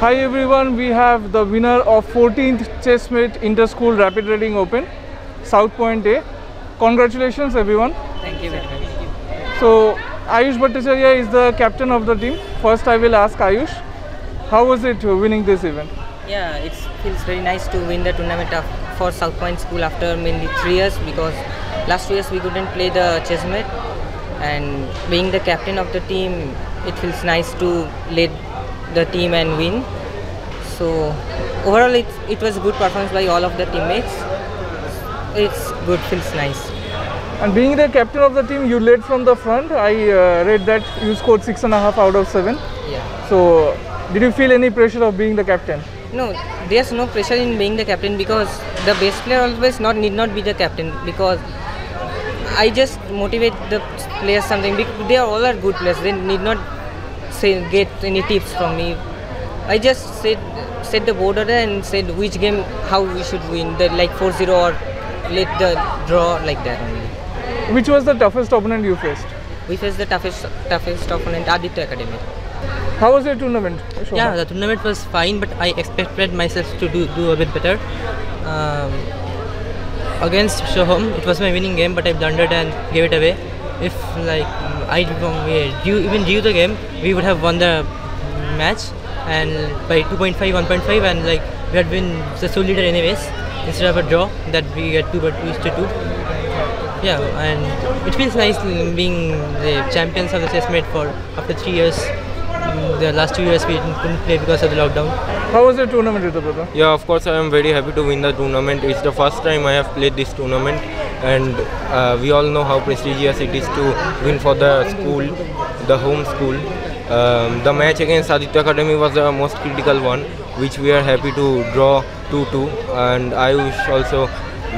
Hi everyone, we have the winner of 14th Chessmate Inter-School Rapid Rating Open, South Point A. Congratulations everyone. Thank you very much. So Aayush Bhattacherjee is the captain of the team. First I will ask Aayush, how was it winning this event? Yeah, it feels very nice to win the tournament of, for South Point School after mainly three years because last two years we couldn't play the chessmate and being the captain of the team it feels nice to lead the team and win. So overall it, it was good performance by all of the teammates. It's good, feels nice. And being the captain of the team, you led from the front. I uh, read that you scored six and a half out of seven. Yeah. So did you feel any pressure of being the captain? No, there's no pressure in being the captain because the best player always not need not be the captain because I just motivate the players something. They are all are good players. They need not say get any tips from me. I just said set the border and said which game how we should win. The like 4-0 or let the draw like that only. Which was the toughest opponent you faced? We faced the toughest toughest opponent Aditya Academy. How was your tournament? Shobha? Yeah, the tournament was fine, but I expected myself to do, do a bit better. Um, against Shoham, it was my winning game, but I blundered and gave it away. If like I drew, even drew the game, we would have won the match and by 2.5, 1.5, and like we had been the sole leader anyways. Instead of a draw that we get two but two is to two. Yeah, and it feels nice being the champions of the chessmate for after three years. Mm, The last two years we couldn't play because of the lockdown. How was your tournament, Ritabrata? Yeah, of course, I am very happy to win the tournament. It's the first time I have played this tournament, and uh, we all know how prestigious it is to win for the school, the home school. Um, the match against Aditya Academy was the most critical one, which we are happy to draw 2-2. And Aayush also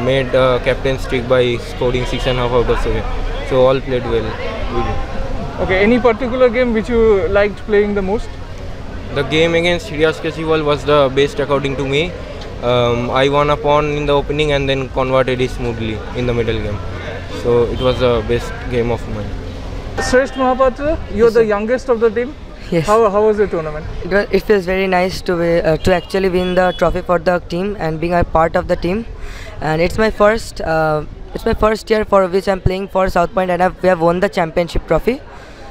made uh, captain streak by scoring six and a half out of seven. So all played well. We- Okay, any particular game which you liked playing the most? The game against Hirias Festival was the best according to me. Um, I won a pawn in the opening and then converted it smoothly in the middle game. So it was the best game of mine. Shrestha Mahapatra, you're the youngest of the team. Yes. How, how was the tournament? It, was, it feels very nice to be, uh, to actually win the trophy for the team and being a part of the team. And it's my first uh, it's my first year for which I'm playing for South Point and I've, we have won the championship trophy.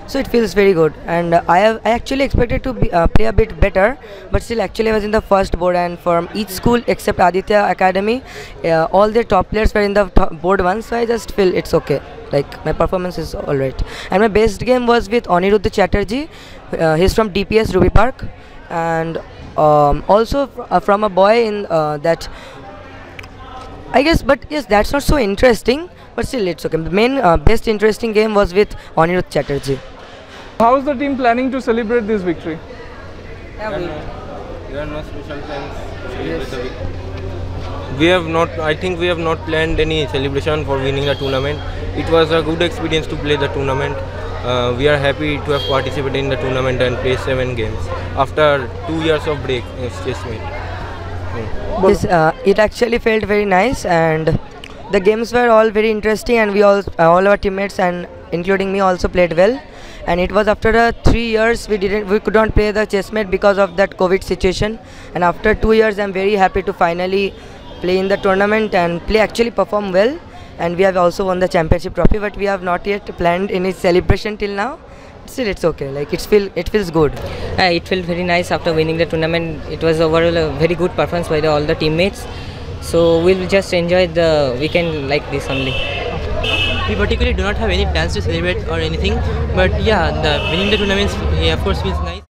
So it feels very good. And uh, I have I actually expected to be, uh, play a bit better, but still actually I was in the first board and from each school except Aditya Academy, uh, all the top players were in the board one. So I just feel it's okay. Like my performance is alright. And my best game was with Aniruddha Chatterjee. Uh, he's from DPS Ruby Park, and um, also fr- uh, from a boy in uh, that. I guess, but yes, that's not so interesting. But still, it's okay. The main uh, best interesting game was with Aniruddha Chatterjee. How is the team planning to celebrate this victory? Yeah, we, There are no special plans to celebrate the victory. We have not. I think we have not planned any celebration for winning the tournament. It was a good experience to play the tournament. Uh, we are happy to have participated in the tournament and play seven games after two years of break in chessmate. Hmm. Yes, uh, it actually felt very nice, and the games were all very interesting, and we all, uh, all our teammates and including me also played well. And it was after uh, three years we didn't, we could not play the chess chessmate because of that COVID situation. And after two years, I'm very happy to finally play in the tournament and play actually perform well. And we have also won the championship trophy, but we have not yet planned any celebration till now. Still, it's okay. Like it's feel, it feels good. uh, it felt very nice after winning the tournament. It was overall a very good performance by the, all the teammates. So we'll just enjoy the weekend like this only. We particularly do not have any plans to celebrate or anything, but yeah, the winning the tournaments, yeah, of course, feels nice.